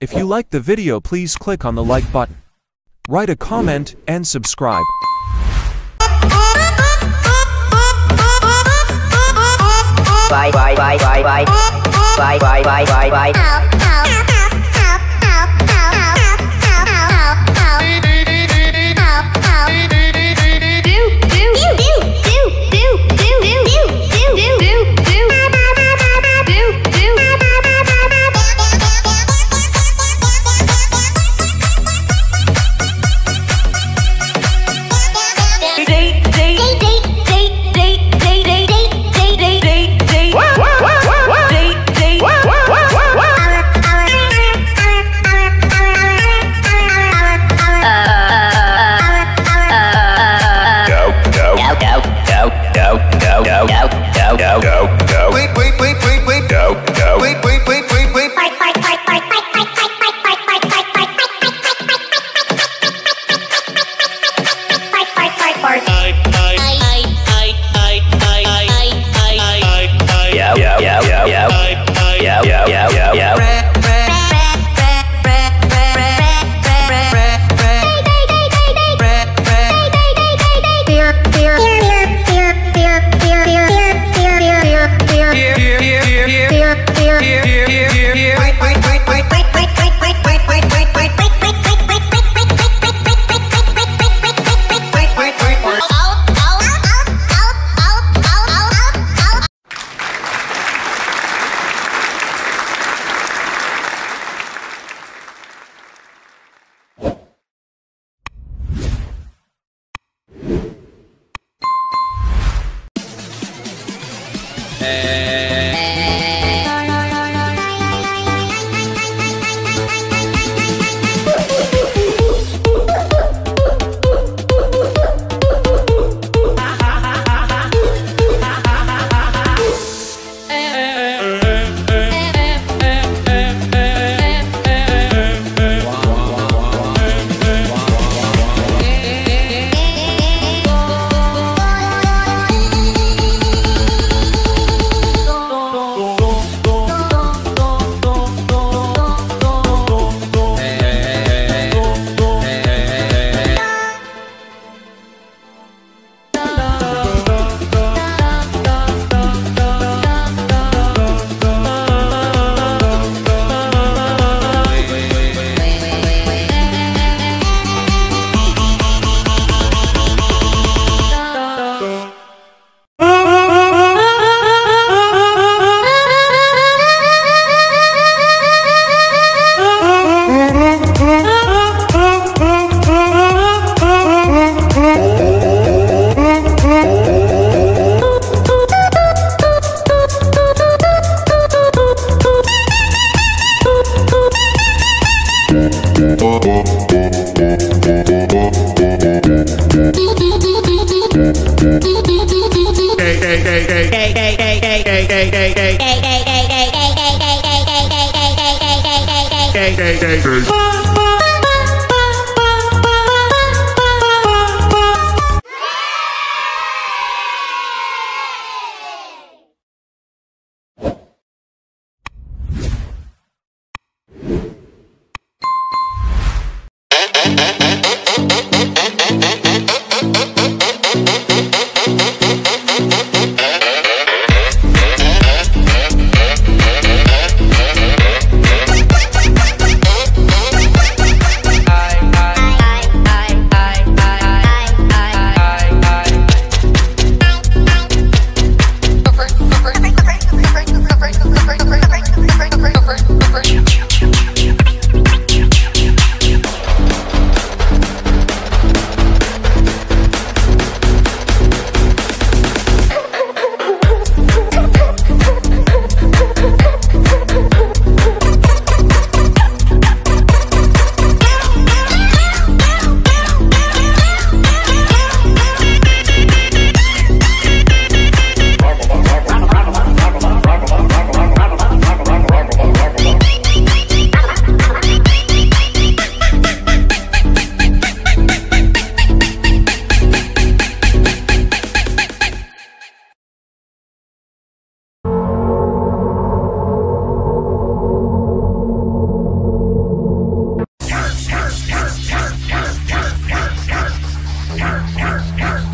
If you like the video please click on the like button. Write a comment and subscribe. Bye bye bye bye bye. Bye bye bye bye bye. Wait, And Wait, Arr, arr.